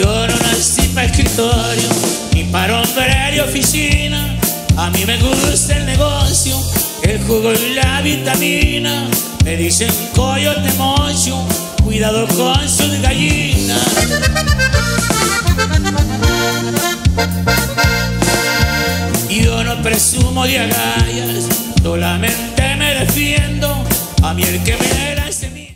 Yo no nací para escritorio, ni para hombre de oficina. A mí me gusta el negocio, el jugo y la vitamina. Me dicen coyote mocho, cuidado con sus gallinas. Yo no presumo de agallas, solamente me defiendo. A mí el que me